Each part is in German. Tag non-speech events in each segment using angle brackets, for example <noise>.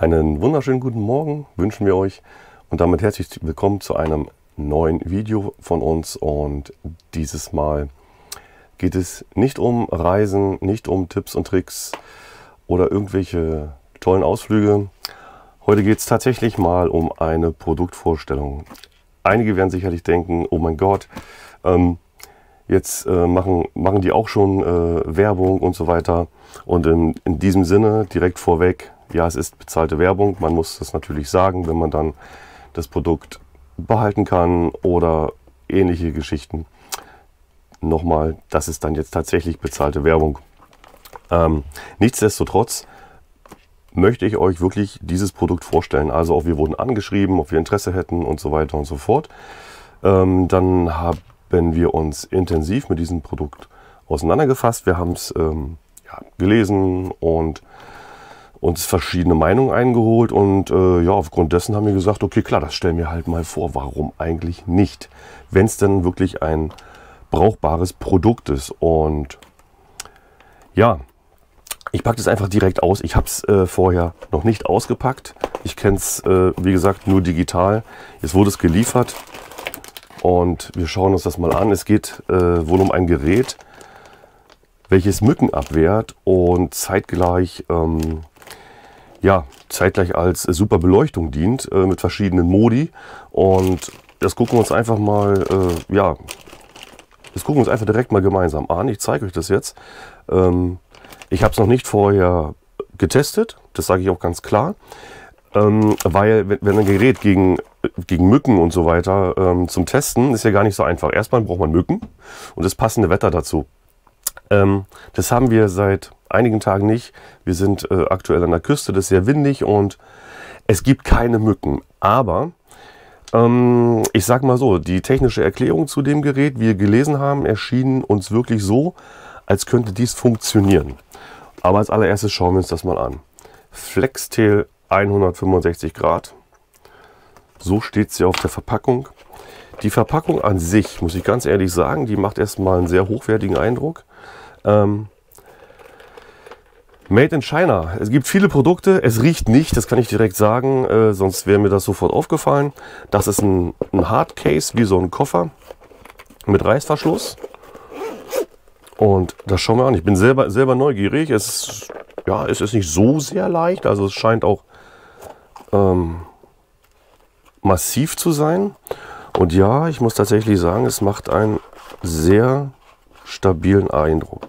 Einen wunderschönen guten Morgen wünschen wir euch und damit herzlich willkommen zu einem neuen Video von uns. Und dieses Mal geht es nicht um Reisen, nicht um Tipps und Tricks oder irgendwelche tollen Ausflüge. Heute geht es tatsächlich mal um eine Produktvorstellung. Einige werden sicherlich denken, oh mein Gott, ähm, jetzt äh, machen, machen die auch schon äh, Werbung und so weiter. Und in, in diesem Sinne direkt vorweg, ja, es ist bezahlte Werbung. Man muss das natürlich sagen, wenn man dann das Produkt behalten kann oder ähnliche Geschichten. Nochmal, das ist dann jetzt tatsächlich bezahlte Werbung. Ähm, nichtsdestotrotz möchte ich euch wirklich dieses Produkt vorstellen. Also auch wir wurden angeschrieben, ob wir Interesse hätten und so weiter und so fort. Ähm, dann haben wir uns intensiv mit diesem Produkt auseinandergefasst. Wir haben es ähm, ja, gelesen und uns verschiedene Meinungen eingeholt und äh, ja, aufgrund dessen haben wir gesagt, okay, klar, das stellen wir halt mal vor. Warum eigentlich nicht? Wenn es denn wirklich ein brauchbares Produkt ist. Und ja, ich packe das einfach direkt aus. Ich habe es äh, vorher noch nicht ausgepackt. Ich kenne es, äh, wie gesagt, nur digital. Jetzt wurde es geliefert und wir schauen uns das mal an. Es geht äh, wohl um ein Gerät, welches Mücken abwehrt und zeitgleich ähm, ja, zeitgleich als super Beleuchtung dient äh, mit verschiedenen Modi. Und das gucken wir uns einfach mal, äh, ja, das gucken wir uns einfach direkt mal gemeinsam an. Ich zeige euch das jetzt. Ähm, ich habe es noch nicht vorher getestet, das sage ich auch ganz klar. Ähm, weil wenn ein Gerät gegen, gegen Mücken und so weiter ähm, zum Testen ist ja gar nicht so einfach. Erstmal braucht man Mücken und das passende Wetter dazu. Ähm, das haben wir seit einigen Tagen nicht. Wir sind äh, aktuell an der Küste, das ist sehr windig und es gibt keine Mücken. Aber ähm, ich sag mal so, die technische Erklärung zu dem Gerät, wie wir gelesen haben, erschien uns wirklich so, als könnte dies funktionieren. Aber als allererstes schauen wir uns das mal an. Flextail 165 Grad. So steht sie auf der Verpackung. Die Verpackung an sich, muss ich ganz ehrlich sagen, die macht erstmal einen sehr hochwertigen Eindruck. Ähm, Made in China. Es gibt viele Produkte. Es riecht nicht, das kann ich direkt sagen, äh, sonst wäre mir das sofort aufgefallen. Das ist ein, ein Hardcase, wie so ein Koffer mit Reißverschluss. Und das schauen wir an. Ich bin selber, selber neugierig. Es ist, ja, es ist nicht so sehr leicht. Also es scheint auch ähm, massiv zu sein. Und ja, ich muss tatsächlich sagen, es macht einen sehr stabilen Eindruck.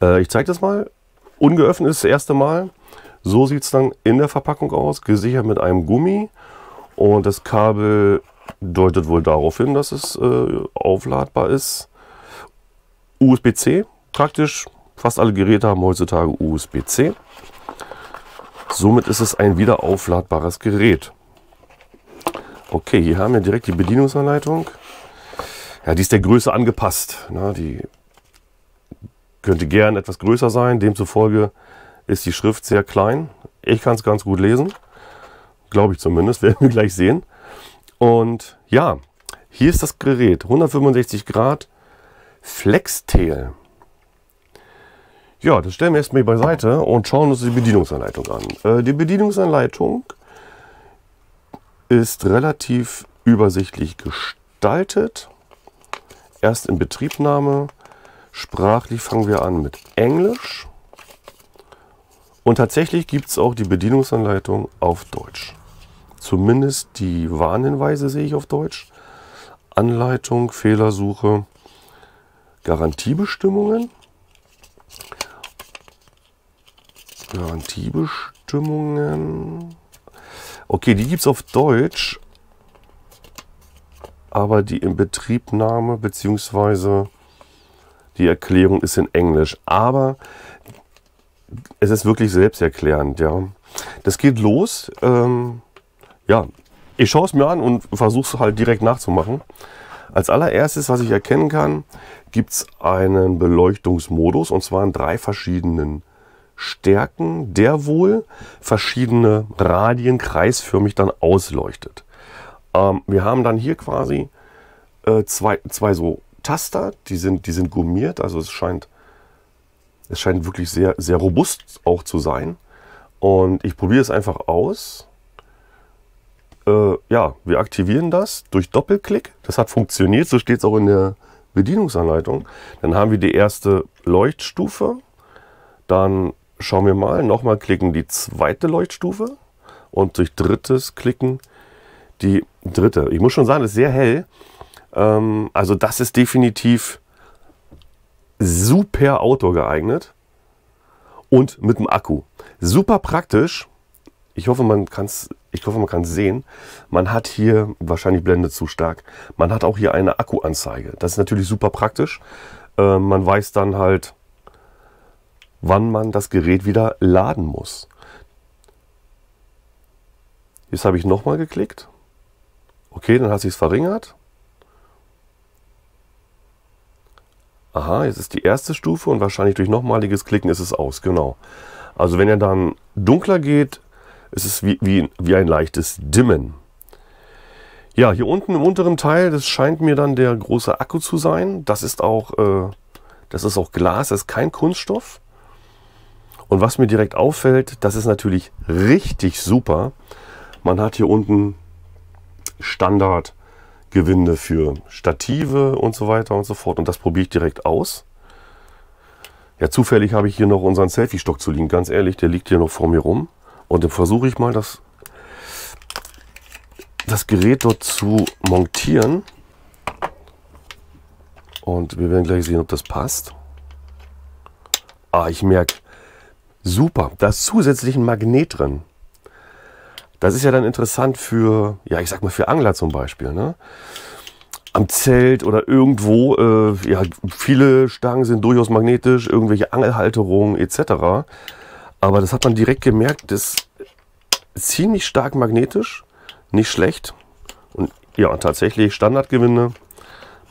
Äh, ich zeige das mal. Ungeöffnet ist das erste Mal. So sieht es dann in der Verpackung aus, gesichert mit einem Gummi. Und das Kabel deutet wohl darauf hin, dass es äh, aufladbar ist. USB-C, praktisch. Fast alle Geräte haben heutzutage USB-C. Somit ist es ein wieder aufladbares Gerät. Okay, hier haben wir direkt die Bedienungsanleitung. Ja, die ist der Größe angepasst. Na, die könnte gern etwas größer sein. Demzufolge ist die Schrift sehr klein. Ich kann es ganz gut lesen. Glaube ich zumindest, <laughs> werden wir gleich sehen. Und ja, hier ist das Gerät. 165 Grad Flextail. Ja, das stellen wir erstmal beiseite und schauen uns die Bedienungsanleitung an. Äh, die Bedienungsanleitung ist relativ übersichtlich gestaltet. Erst in Betriebnahme, Sprachlich fangen wir an mit Englisch. Und tatsächlich gibt es auch die Bedienungsanleitung auf Deutsch. Zumindest die Warnhinweise sehe ich auf Deutsch. Anleitung, Fehlersuche, Garantiebestimmungen. Garantiebestimmungen. Okay, die gibt es auf Deutsch, aber die Inbetriebnahme bzw. Die Erklärung ist in Englisch, aber es ist wirklich selbsterklärend. Ja. Das geht los. Ähm, ja, ich schaue es mir an und versuche es halt direkt nachzumachen. Als allererstes, was ich erkennen kann, gibt es einen Beleuchtungsmodus und zwar in drei verschiedenen Stärken, der wohl verschiedene Radien kreisförmig dann ausleuchtet. Ähm, wir haben dann hier quasi äh, zwei, zwei so Taster, die sind, die sind gummiert, also es scheint, es scheint wirklich sehr, sehr robust auch zu sein. Und ich probiere es einfach aus. Äh, ja, wir aktivieren das durch Doppelklick. Das hat funktioniert, so steht es auch in der Bedienungsanleitung. Dann haben wir die erste Leuchtstufe. Dann schauen wir mal, nochmal klicken die zweite Leuchtstufe und durch drittes klicken die dritte. Ich muss schon sagen, es ist sehr hell. Ähm, also das ist definitiv super Auto geeignet und mit dem Akku. Super praktisch. Ich hoffe, man kann es ich hoffe, man kann sehen. Man hat hier, wahrscheinlich blendet zu stark, man hat auch hier eine Akkuanzeige. Das ist natürlich super praktisch. Äh, man weiß dann halt, wann man das Gerät wieder laden muss. Jetzt habe ich nochmal geklickt. Okay, dann hat sich es verringert. Aha, jetzt ist die erste Stufe und wahrscheinlich durch nochmaliges Klicken ist es aus. Genau. Also wenn er dann dunkler geht, ist es wie, wie, wie ein leichtes Dimmen. Ja, hier unten im unteren Teil, das scheint mir dann der große Akku zu sein. Das ist auch, äh, das ist auch Glas, das ist kein Kunststoff. Und was mir direkt auffällt, das ist natürlich richtig super. Man hat hier unten Standard Gewinde für Stative und so weiter und so fort. Und das probiere ich direkt aus. Ja, zufällig habe ich hier noch unseren Selfie-Stock zu liegen. Ganz ehrlich, der liegt hier noch vor mir rum. Und dann versuche ich mal, das, das Gerät dort zu montieren. Und wir werden gleich sehen, ob das passt. Ah, ich merke, super, da ist zusätzlich ein Magnet drin. Das ist ja dann interessant für, ja, ich sag mal für Angler zum Beispiel. Ne? Am Zelt oder irgendwo, äh, ja, viele Stangen sind durchaus magnetisch, irgendwelche Angelhalterungen etc. Aber das hat man direkt gemerkt, das ist ziemlich stark magnetisch, nicht schlecht. Und ja, tatsächlich Standardgewinde.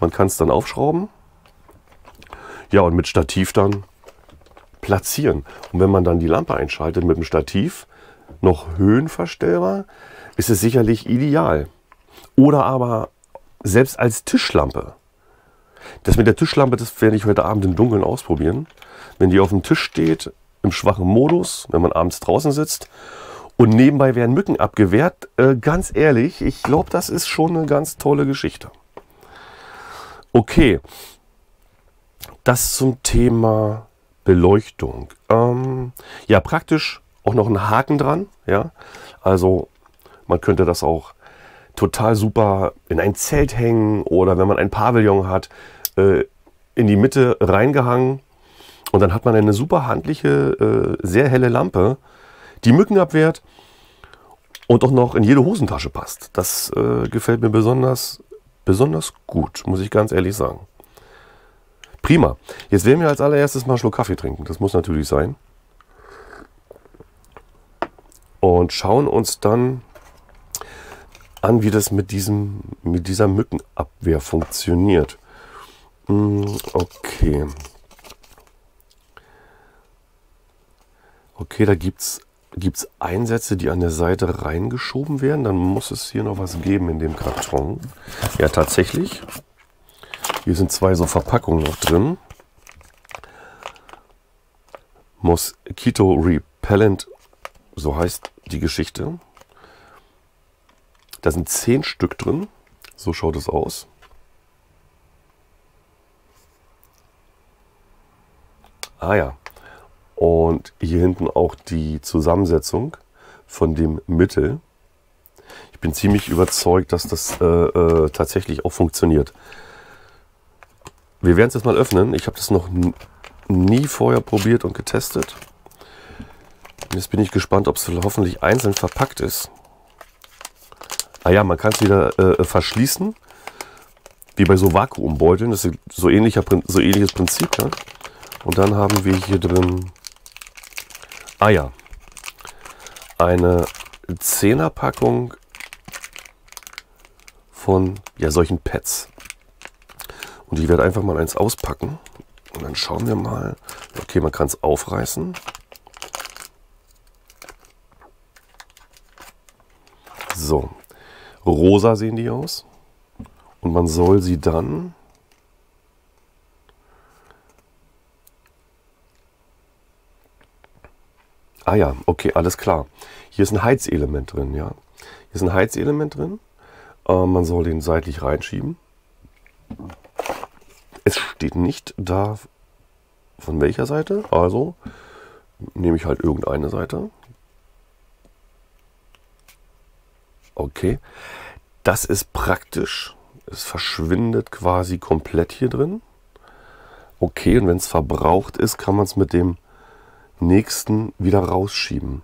Man kann es dann aufschrauben. Ja, und mit Stativ dann platzieren. Und wenn man dann die Lampe einschaltet mit dem Stativ, noch höhenverstellbar, ist es sicherlich ideal. Oder aber selbst als Tischlampe. Das mit der Tischlampe, das werde ich heute Abend im Dunkeln ausprobieren. Wenn die auf dem Tisch steht, im schwachen Modus, wenn man abends draußen sitzt und nebenbei werden Mücken abgewehrt, äh, ganz ehrlich, ich glaube, das ist schon eine ganz tolle Geschichte. Okay, das zum Thema Beleuchtung. Ähm, ja, praktisch auch noch einen Haken dran. Ja? Also man könnte das auch total super in ein Zelt hängen oder wenn man ein Pavillon hat, äh, in die Mitte reingehangen. Und dann hat man eine super handliche, äh, sehr helle Lampe, die Mücken abwehrt und auch noch in jede Hosentasche passt. Das äh, gefällt mir besonders, besonders gut, muss ich ganz ehrlich sagen. Prima. Jetzt werden wir als allererstes mal einen Schluck Kaffee trinken. Das muss natürlich sein und schauen uns dann an, wie das mit, diesem, mit dieser Mückenabwehr funktioniert. Hm, okay. Okay, da gibt es Einsätze, die an der Seite reingeschoben werden. Dann muss es hier noch was geben in dem Karton. Ja, tatsächlich. Hier sind zwei so Verpackungen noch drin. Mosquito Repellent so heißt die Geschichte. Da sind zehn Stück drin. So schaut es aus. Ah ja. Und hier hinten auch die Zusammensetzung von dem Mittel. Ich bin ziemlich überzeugt, dass das äh, äh, tatsächlich auch funktioniert. Wir werden es jetzt mal öffnen. Ich habe das noch nie vorher probiert und getestet. Jetzt bin ich gespannt, ob es hoffentlich einzeln verpackt ist. Ah ja, man kann es wieder äh, verschließen. Wie bei so Vakuumbeuteln. Das ist so, ähnlicher, so ähnliches Prinzip. Ne? Und dann haben wir hier drin, ah ja, eine Zehnerpackung von ja, solchen Pads. Und ich werde einfach mal eins auspacken. Und dann schauen wir mal. Okay, man kann es aufreißen. So, rosa sehen die aus. Und man soll sie dann Ah ja, okay, alles klar. Hier ist ein Heizelement drin, ja. Hier ist ein Heizelement drin. Äh, man soll den seitlich reinschieben. Es steht nicht da, von welcher Seite. Also nehme ich halt irgendeine Seite. Okay. Das ist praktisch. Es verschwindet quasi komplett hier drin. Okay, und wenn es verbraucht ist, kann man es mit dem nächsten wieder rausschieben.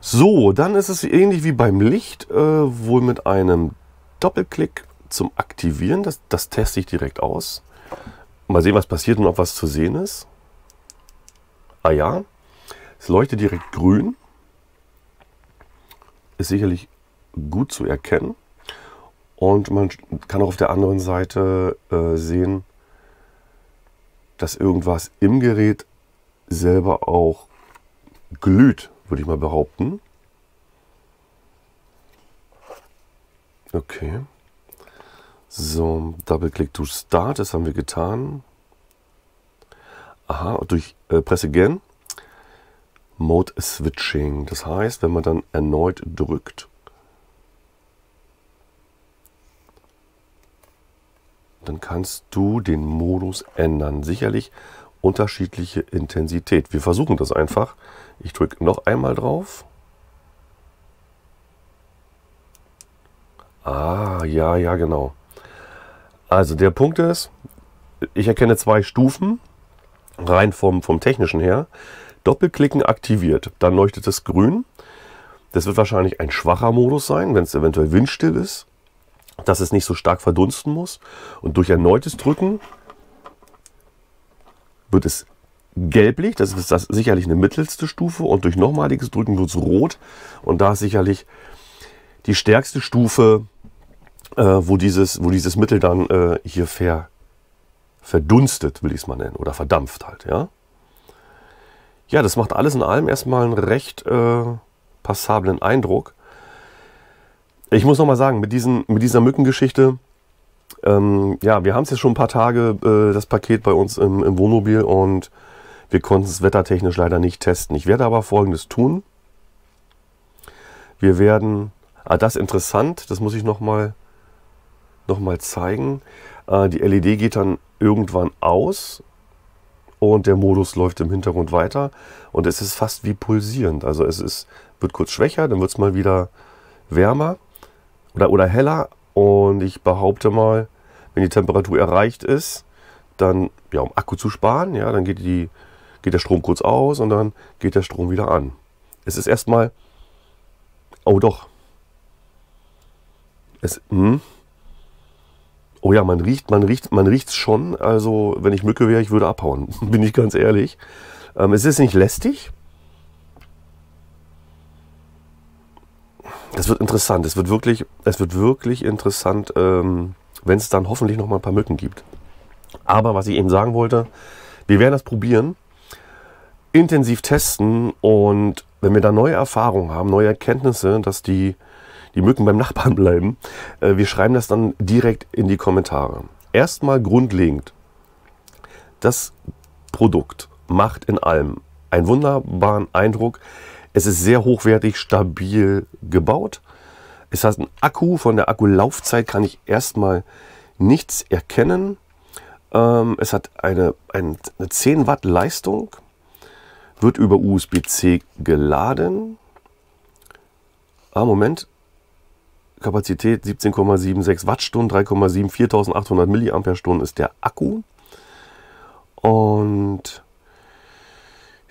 So, dann ist es ähnlich wie beim Licht, äh, wohl mit einem Doppelklick zum Aktivieren. Das, das teste ich direkt aus. Mal sehen, was passiert und ob was zu sehen ist. Ah ja, es leuchtet direkt grün. Ist sicherlich gut zu erkennen. Und man kann auch auf der anderen Seite äh, sehen, dass irgendwas im Gerät selber auch glüht, würde ich mal behaupten. Okay. So, Double-Click to Start, das haben wir getan. Aha, durch äh, Press Again. Mode Switching. Das heißt, wenn man dann erneut drückt, dann kannst du den Modus ändern. Sicherlich unterschiedliche Intensität. Wir versuchen das einfach. Ich drücke noch einmal drauf. Ah, ja, ja, genau. Also der Punkt ist, ich erkenne zwei Stufen, rein vom, vom technischen her. Doppelklicken aktiviert, dann leuchtet es grün. Das wird wahrscheinlich ein schwacher Modus sein, wenn es eventuell windstill ist, dass es nicht so stark verdunsten muss. Und durch erneutes Drücken wird es gelblich, das ist das sicherlich eine mittelste Stufe und durch nochmaliges Drücken wird es rot und da ist sicherlich die stärkste Stufe, äh, wo, dieses, wo dieses Mittel dann äh, hier ver, verdunstet, will ich es mal nennen, oder verdampft halt, ja. Ja, das macht alles in allem erstmal einen recht äh, passablen Eindruck. Ich muss nochmal sagen, mit, diesen, mit dieser Mückengeschichte, ähm, ja, wir haben es jetzt schon ein paar Tage, äh, das Paket bei uns im, im Wohnmobil und wir konnten es wettertechnisch leider nicht testen. Ich werde aber Folgendes tun. Wir werden, ah, das ist interessant, das muss ich nochmal noch mal zeigen. Äh, die LED geht dann irgendwann aus und der Modus läuft im Hintergrund weiter und es ist fast wie pulsierend. Also es ist, wird kurz schwächer, dann wird es mal wieder wärmer oder, oder heller und ich behaupte mal, wenn die Temperatur erreicht ist, dann, ja, um Akku zu sparen, ja, dann geht, die, geht der Strom kurz aus und dann geht der Strom wieder an. Es ist erstmal, oh doch, es, hm, oh ja, man riecht, man riecht, man riecht es schon. Also, wenn ich Mücke wäre, ich würde abhauen, <laughs> bin ich ganz ehrlich. Ähm, es ist nicht lästig. Es wird interessant. Es wird wirklich, es wird wirklich interessant. Ähm, wenn es dann hoffentlich noch mal ein paar Mücken gibt. Aber was ich eben sagen wollte, wir werden das probieren, intensiv testen und wenn wir da neue Erfahrungen haben, neue Erkenntnisse, dass die, die Mücken beim Nachbarn <laughs> bleiben, äh, wir schreiben das dann direkt in die Kommentare. Erstmal grundlegend, das Produkt macht in allem einen wunderbaren Eindruck. Es ist sehr hochwertig, stabil gebaut. Es hat einen Akku, von der Akkulaufzeit kann ich erstmal nichts erkennen. Ähm, es hat eine, eine, eine 10 Watt Leistung, wird über USB-C geladen. Ah, Moment. Kapazität 17,76 Wattstunden, 3,7, 4800 Milliampere-Stunden ist der Akku. Und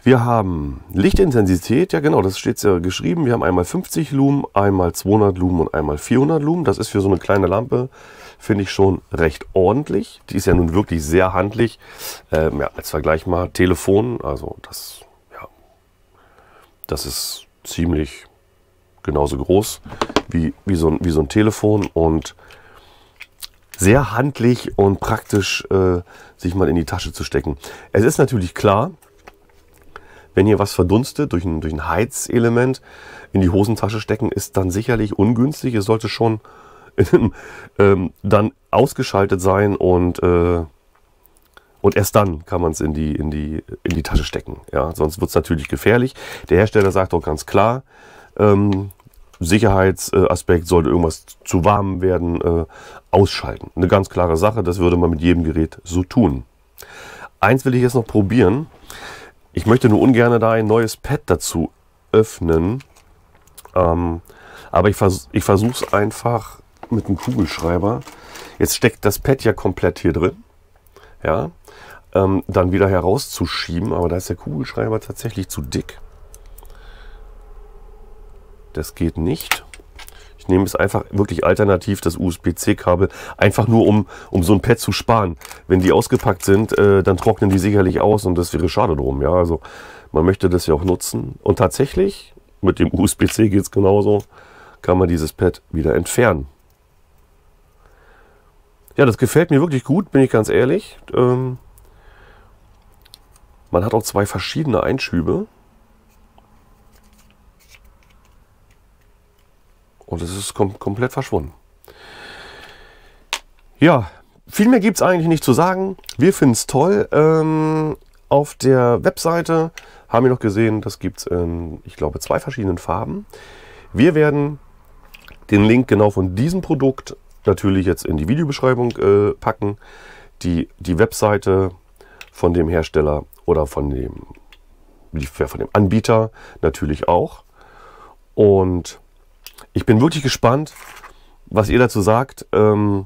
wir haben Lichtintensität, ja genau, das steht ja geschrieben. Wir haben einmal 50 Lumen, einmal 200 Lumen und einmal 400 Lumen. Das ist für so eine kleine Lampe, finde ich schon recht ordentlich. Die ist ja nun wirklich sehr handlich. Ähm, ja, als Vergleich mal Telefon, also das, ja, das ist ziemlich genauso groß wie, wie, so, ein, wie so ein Telefon und sehr handlich und praktisch äh, sich mal in die Tasche zu stecken. Es ist natürlich klar, wenn hier was verdunstet durch ein, durch ein Heizelement in die Hosentasche stecken, ist dann sicherlich ungünstig. Es sollte schon <laughs> ähm, dann ausgeschaltet sein und, äh, Und erst dann kann man es in die, in, die, in die Tasche stecken. Ja? Sonst wird es natürlich gefährlich. Der Hersteller sagt auch ganz klar, ähm, Sicherheitsaspekt sollte irgendwas zu warm werden, äh, ausschalten. Eine ganz klare Sache, das würde man mit jedem Gerät so tun. Eins will ich jetzt noch probieren. Ich möchte nur ungern da ein neues Pad dazu öffnen. Ähm, aber ich, vers ich versuche es einfach mit einem Kugelschreiber. Jetzt steckt das Pad ja komplett hier drin. Ja, ähm, dann wieder herauszuschieben, aber da ist der Kugelschreiber tatsächlich zu dick. Das geht nicht. Ich nehme es einfach wirklich alternativ, das USB-C-Kabel, einfach nur um, um so ein Pad zu sparen. Wenn die ausgepackt sind, äh, dann trocknen die sicherlich aus und das wäre schade drum. Ja, also man möchte das ja auch nutzen. Und tatsächlich, mit dem USB-C geht es genauso, kann man dieses Pad wieder entfernen. Ja, das gefällt mir wirklich gut, bin ich ganz ehrlich. Ähm, man hat auch zwei verschiedene Einschübe. Und es ist kom komplett verschwunden. Ja, viel mehr gibt es eigentlich nicht zu sagen. Wir finden es toll. Ähm, auf der Webseite haben wir noch gesehen, das gibt es in, ich glaube, zwei verschiedenen Farben. Wir werden den Link genau von diesem Produkt natürlich jetzt in die Videobeschreibung äh, packen. Die, die Webseite von dem Hersteller oder von dem, von dem Anbieter natürlich auch. Und ich bin wirklich gespannt, was ihr dazu sagt. Ähm,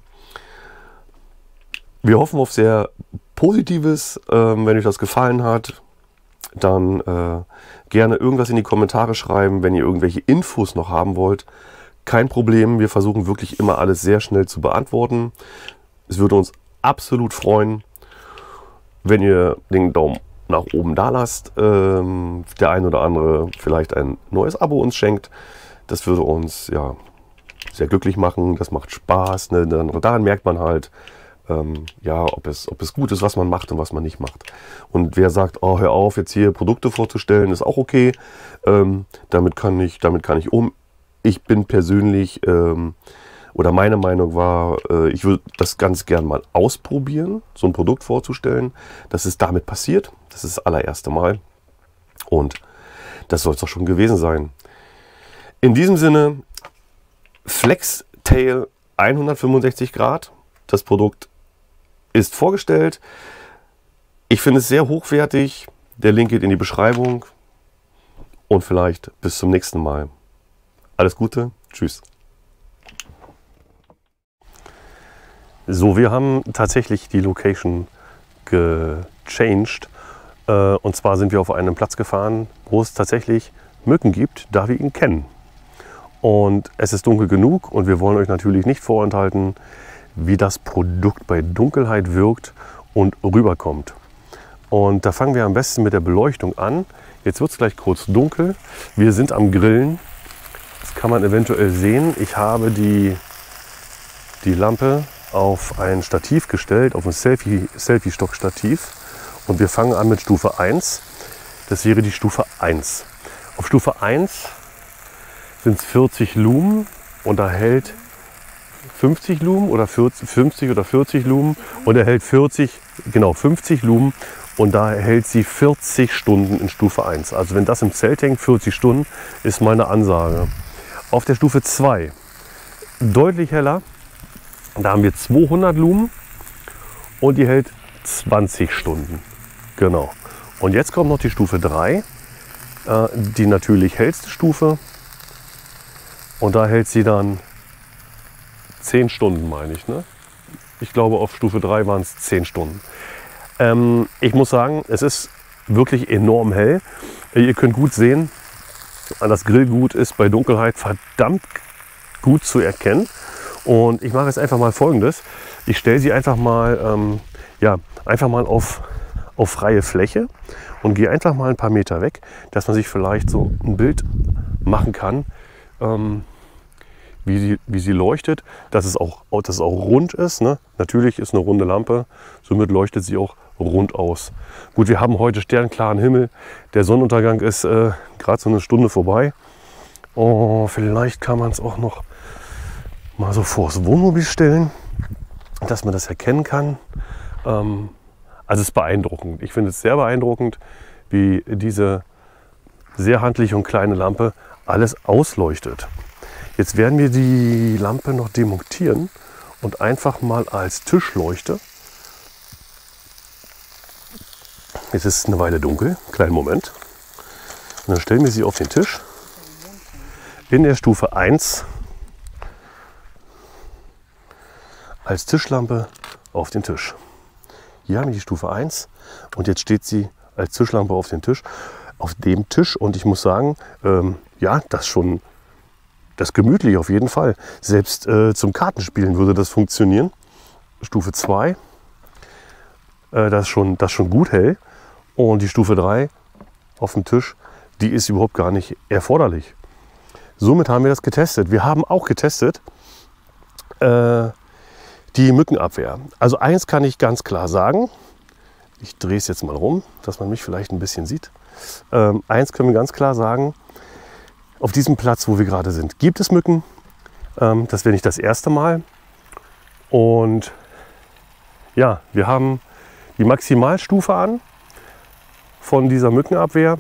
wir hoffen auf sehr Positives. Ähm, wenn euch das gefallen hat, dann äh, gerne irgendwas in die Kommentare schreiben. Wenn ihr irgendwelche Infos noch haben wollt, kein Problem. Wir versuchen wirklich immer alles sehr schnell zu beantworten. Es würde uns absolut freuen, wenn ihr den Daumen nach oben da lasst. Ähm, der ein oder andere vielleicht ein neues Abo uns schenkt. Das würde uns ja sehr glücklich machen. Das macht Spaß. Ne? Daran merkt man halt, ähm, ja, ob es, ob es gut ist, was man macht und was man nicht macht. Und wer sagt, oh, hör auf, jetzt hier Produkte vorzustellen, ist auch okay. Ähm, damit, kann ich, damit kann ich um. Ich bin persönlich, ähm, oder meine Meinung war, äh, ich würde das ganz gern mal ausprobieren, so ein Produkt vorzustellen. Das ist damit passiert. Das ist das allererste Mal. Und das soll es doch schon gewesen sein. In diesem Sinne, FlexTail 165 Grad. Das Produkt ist vorgestellt. Ich finde es sehr hochwertig. Der Link geht in die Beschreibung. Und vielleicht bis zum nächsten Mal. Alles Gute. Tschüss. So, wir haben tatsächlich die Location gechanged. Äh, und zwar sind wir auf einen Platz gefahren, wo es tatsächlich Mücken gibt, da wir ihn kennen. Und es ist dunkel genug und wir wollen euch natürlich nicht vorenthalten, wie das Produkt bei Dunkelheit wirkt und rüberkommt. Und da fangen wir am besten mit der Beleuchtung an. Jetzt wird es gleich kurz dunkel. Wir sind am Grillen. Das kann man eventuell sehen. Ich habe die, die Lampe auf ein Stativ gestellt, auf ein Selfie-Stock-Stativ. und wir fangen an mit Stufe 1. Das wäre die Stufe 1. Auf Stufe 1 sind es 40 Lumen und er hält 50 Lumen oder 40, 50 oder 40 Lumen und er hält 40, genau 50 Lumen und da hält sie 40 Stunden in Stufe 1. Also wenn das im Zelt hängt, 40 Stunden, ist meine Ansage. Auf der Stufe 2 deutlich heller, da haben wir 200 Lumen und die hält 20 Stunden. Genau. Und jetzt kommt noch die Stufe 3, äh, die natürlich hellste Stufe. Und da hält sie dann 10 Stunden, meine ich. Ne? Ich glaube, auf Stufe 3 waren es 10 Stunden. Ähm, ich muss sagen, es ist wirklich enorm hell. Ihr könnt gut sehen, das Grillgut ist bei Dunkelheit verdammt gut zu erkennen. Und ich mache jetzt einfach mal folgendes. Ich stelle sie einfach mal, ähm, ja, einfach mal auf, auf freie Fläche und gehe einfach mal ein paar Meter weg, dass man sich vielleicht so ein Bild machen kann, ähm, wie, sie, wie sie leuchtet, dass es auch, dass es auch rund ist. Ne? Natürlich ist eine runde Lampe, somit leuchtet sie auch rund aus. Gut, wir haben heute sternklaren Himmel. Der Sonnenuntergang ist äh, gerade so eine Stunde vorbei. Oh, vielleicht kann man es auch noch mal so vors Wohnmobil stellen, dass man das erkennen kann. Ähm, Also es ist beeindruckend. Ich finde es sehr beeindruckend, wie diese sehr handliche und kleine Lampe alles ausleuchtet. Jetzt werden wir die Lampe noch demontieren und einfach mal als Tischleuchte. Jetzt ist es eine Weile dunkel, kleinen Moment. Und dann stellen wir sie auf den Tisch. In der Stufe 1 als Tischlampe auf den Tisch. Hier haben wir die Stufe 1 und jetzt steht sie als Tischlampe auf dem Tisch. Auf dem Tisch und ich muss sagen, ähm, ja, das schon, das gemütlich auf jeden Fall. Selbst äh, zum Kartenspielen würde das funktionieren. Stufe 2, äh, das, ist schon, das schon gut hell. Und die Stufe 3 auf dem Tisch, die ist überhaupt gar nicht erforderlich. Somit haben wir das getestet. Wir haben auch getestet, äh, die Mückenabwehr. Also eins kann ich ganz klar sagen. Ich drehe es jetzt mal rum, dass man mich vielleicht ein bisschen sieht. Ähm, eins können wir ganz klar sagen. Auf diesem Platz, wo wir gerade sind, gibt es Mücken. Ähm, das wäre nicht das erste Mal. Und ja, wir haben die Maximalstufe an von dieser Mückenabwehr.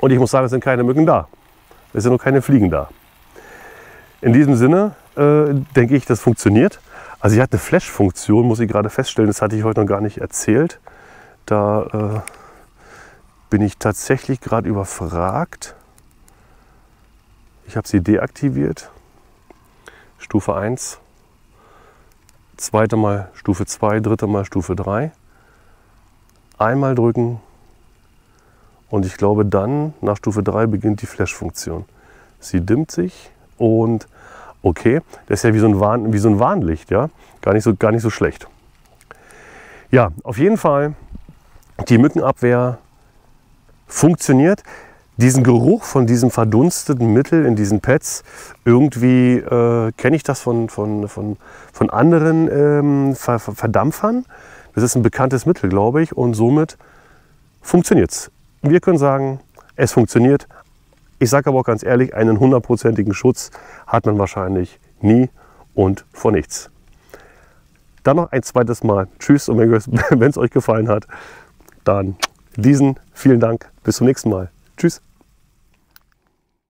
Und ich muss sagen, es sind keine Mücken da. Es sind noch keine Fliegen da. In diesem Sinne äh, denke ich, das funktioniert. Also sie hat eine Flash-Funktion, muss ich gerade feststellen, das hatte ich heute noch gar nicht erzählt. Da äh, bin ich tatsächlich gerade überfragt. Ich habe sie deaktiviert. Stufe 1, zweite Mal Stufe 2, dritte Mal Stufe 3. Einmal drücken und ich glaube dann nach Stufe 3 beginnt die Flash-Funktion. Sie dimmt sich und okay, das ist ja wie so ein, Warn, wie so ein Warnlicht, ja, gar nicht, so, gar nicht so schlecht. Ja, auf jeden Fall, die Mückenabwehr funktioniert. Diesen Geruch von diesem verdunsteten Mittel in diesen Pads, irgendwie äh, kenne ich das von, von, von, von anderen ähm, Verdampfern. Das ist ein bekanntes Mittel, glaube ich, und somit funktioniert es. Wir können sagen, es funktioniert, ich sage aber auch ganz ehrlich, einen hundertprozentigen Schutz hat man wahrscheinlich nie und vor nichts. Dann noch ein zweites Mal Tschüss und wenn es <laughs> euch gefallen hat, dann diesen vielen Dank. Bis zum nächsten Mal. Tschüss.